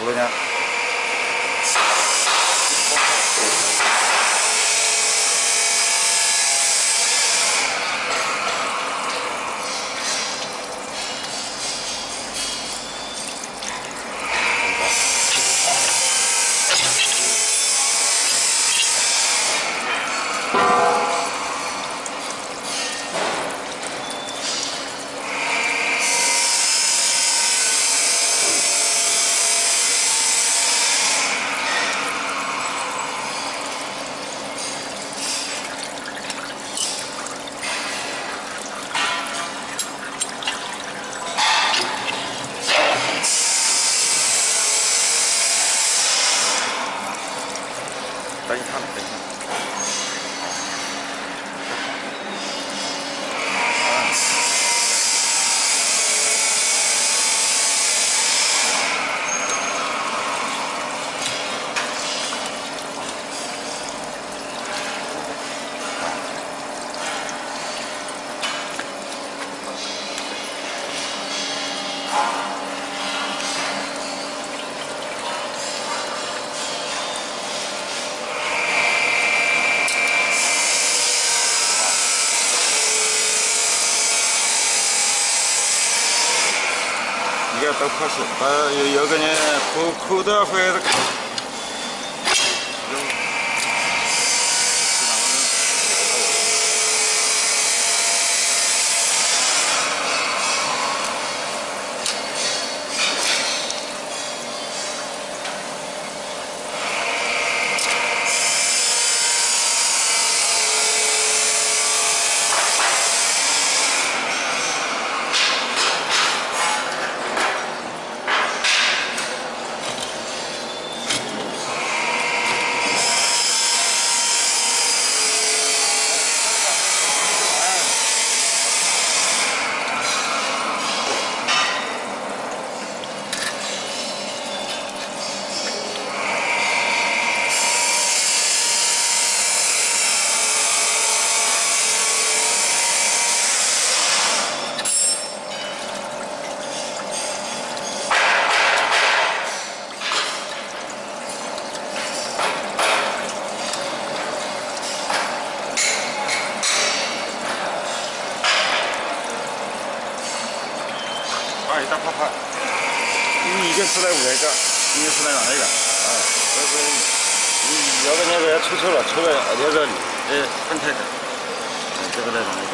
出了呢。等一下，等一下。一个都可惜，呃，有有个人口口袋或一大泡泡，你一个出来五来个，一个出来哪一个？啊，这个你要不出错了，出了二条这里，哎，分开的，这个来哪一个？